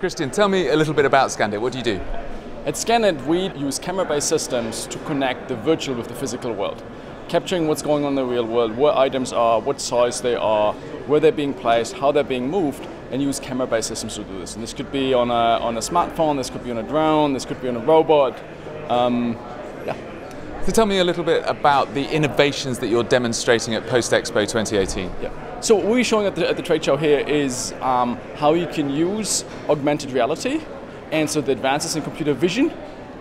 Christian, tell me a little bit about Scandit. What do you do? At Scandit, we use camera-based systems to connect the virtual with the physical world, capturing what's going on in the real world, where items are, what size they are, where they're being placed, how they're being moved, and use camera-based systems to do this. And this could be on a, on a smartphone, this could be on a drone, this could be on a robot. Um, yeah. So tell me a little bit about the innovations that you're demonstrating at Post Expo 2018. Yeah. So what we're showing at the, at the trade show here is um, how you can use augmented reality and so the advances in computer vision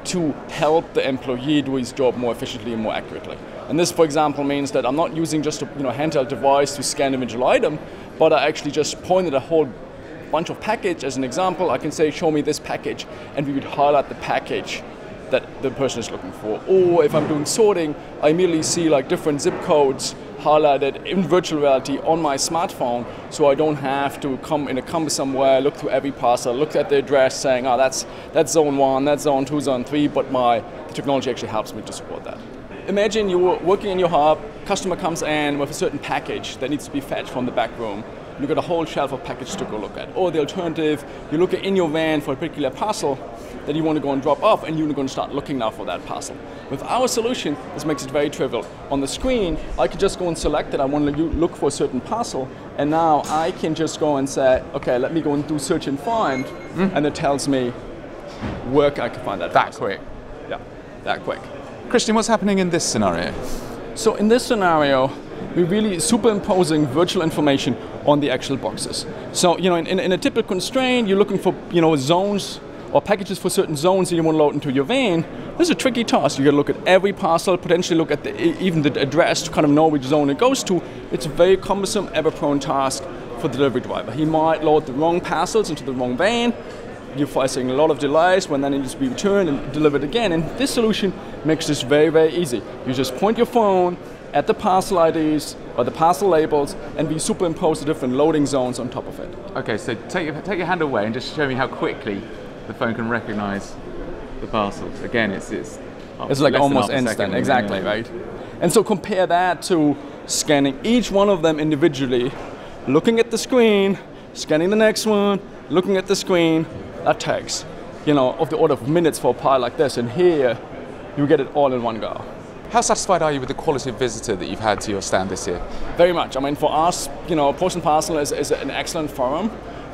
to help the employee do his job more efficiently and more accurately. And this, for example, means that I'm not using just a you know, handheld device to scan an individual item, but I actually just pointed a whole bunch of package as an example. I can say, show me this package, and we would highlight the package that the person is looking for. Or if I'm doing sorting, I immediately see like different zip codes highlighted in virtual reality on my smartphone so I don't have to come in a cumbersome way, look through every parcel, look at the address saying, oh, that's, that's zone one, that's zone two, zone three, but my technology actually helps me to support that. Imagine you're working in your hub, customer comes in with a certain package that needs to be fetched from the back room. You've got a whole shelf of packages to go look at. Or the alternative, you look in your van for a particular parcel, that you want to go and drop off, and you're going to start looking now for that parcel. With our solution, this makes it very trivial. On the screen, I can just go and select it. I want to look for a certain parcel, and now I can just go and say, okay, let me go and do search and find, mm. and it tells me where I can find that. That parcel. quick. Yeah, that quick. Christian, what's happening in this scenario? So in this scenario, we're really superimposing virtual information on the actual boxes. So you know, in, in, in a typical constraint, you're looking for you know zones or packages for certain zones that you want to load into your van, this is a tricky task. You got to look at every parcel, potentially look at the, even the address to kind of know which zone it goes to. It's a very cumbersome, ever-prone task for the delivery driver. He might load the wrong parcels into the wrong van. You're facing a lot of delays when then it needs to be returned and delivered again. And this solution makes this very, very easy. You just point your phone at the parcel IDs or the parcel labels and we superimpose the different loading zones on top of it. Okay, so take your, take your hand away and just show me how quickly the phone can recognize the parcels. Again, it's it's it's like almost instant, exactly, right? And so compare that to scanning each one of them individually, looking at the screen, scanning the next one, looking at the screen. That takes, you know, of the order of minutes for a pile like this. And here, you get it all in one go. How satisfied are you with the quality of visitor that you've had to your stand this year? Very much. I mean, for us, you know, Post and Parcel is, is an excellent forum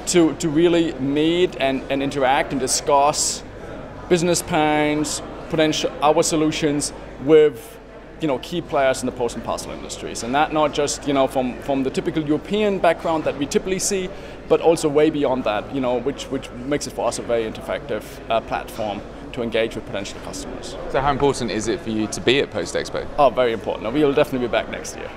to, to really meet and, and interact and discuss business plans, potential our solutions with you know key players in the post and parcel industries, and that not just you know from from the typical European background that we typically see, but also way beyond that. You know, which which makes it for us a very interactive uh, platform to engage with potential customers. So, how important is it for you to be at Post Expo? Oh, very important. We will definitely be back next year.